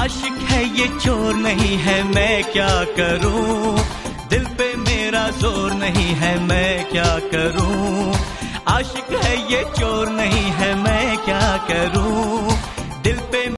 आशिक है ये चोर नहीं है, मैं क्या करूँ? दिल पे मेरा ज़ोर नहीं है, मैं क्या करूँ? आशिक है ये चोर नहीं है, मैं क्या करूँ?